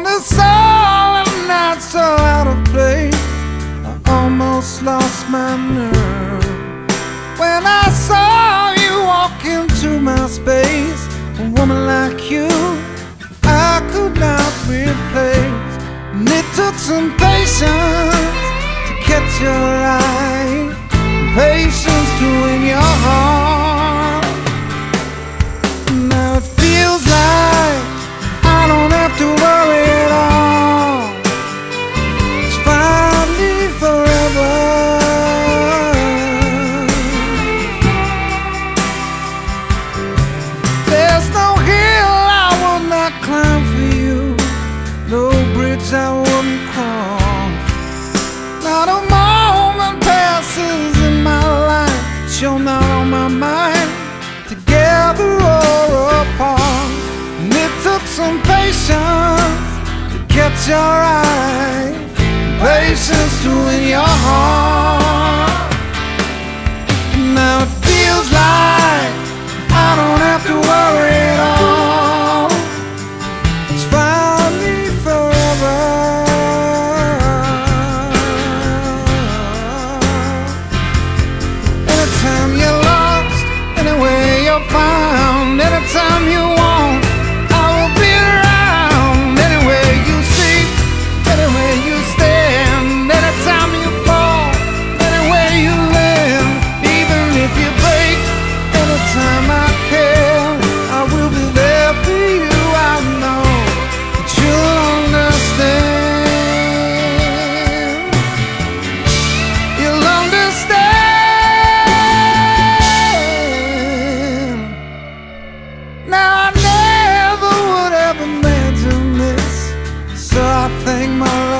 On the silent night so out of place. I almost lost my nerve. When I saw you walk into my space A woman like you I could not replace. And it took some patience To catch your eye. Patience to win your heart some patience To catch your eye Patience to win your heart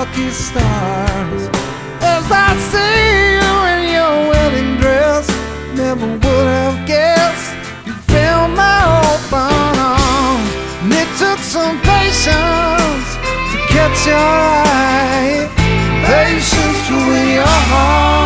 lucky stars. As I see you in your wedding dress Never would have guessed You filled my open arms And it took some patience To catch your eye. Patience to win your heart